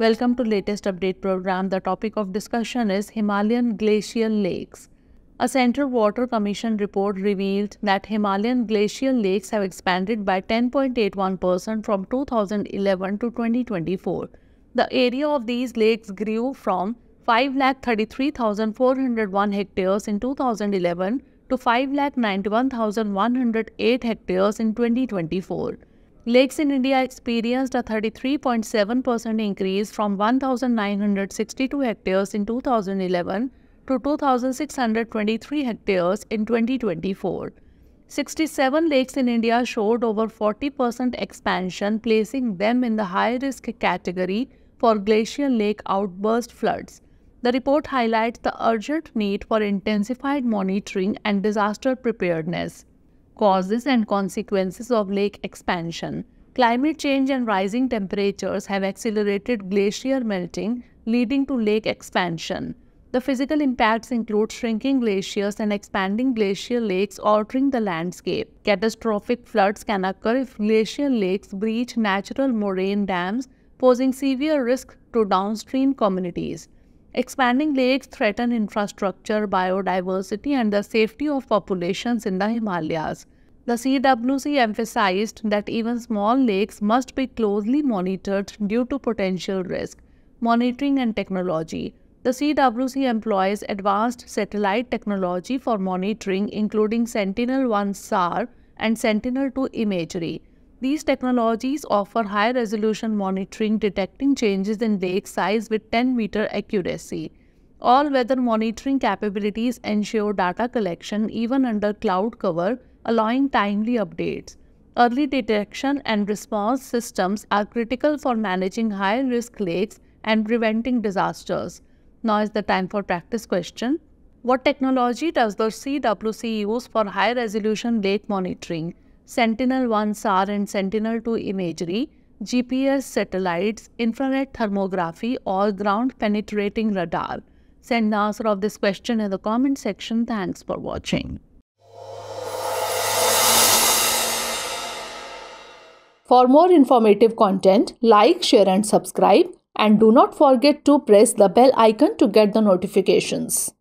Welcome to latest update program. The topic of discussion is Himalayan glacial lakes. A Central Water Commission report revealed that Himalayan glacial lakes have expanded by 10.81% from 2011 to 2024. The area of these lakes grew from 5,33,401 hectares in 2011 to 5,91,108 hectares in 2024. Lakes in India experienced a 33.7% increase from 1,962 hectares in 2011 to 2,623 hectares in 2024. 67 lakes in India showed over 40% expansion, placing them in the high risk category for glacial lake outburst floods. The report highlights the urgent need for intensified monitoring and disaster preparedness. Causes and consequences of lake expansion. Climate change and rising temperatures have accelerated glacier melting, leading to lake expansion. The physical impacts include shrinking glaciers and expanding glacial lakes, altering the landscape. Catastrophic floods can occur if glacial lakes breach natural moraine dams, posing severe risk to downstream communities. Expanding lakes threaten infrastructure, biodiversity, and the safety of populations in the Himalayas. The CWC emphasized that even small lakes must be closely monitored due to potential risk. Monitoring and technology. The CWC employs advanced satellite technology for monitoring, including Sentinel 1 SAR and Sentinel 2 imagery. These technologies offer high resolution monitoring, detecting changes in lake size with 10 meter accuracy. All weather monitoring capabilities ensure data collection even under cloud cover, allowing timely updates. Early detection and response systems are critical for managing high risk lakes and preventing disasters. Now is the time for practice question. What technology does the CWC use for high resolution lake monitoring? Sentinel-1 SAR and Sentinel-2 imagery, GPS satellites, infrared thermography or ground penetrating radar? Send the answer of this question in the comment section. Thanks for watching. For more informative content, like, share and subscribe and do not forget to press the bell icon to get the notifications.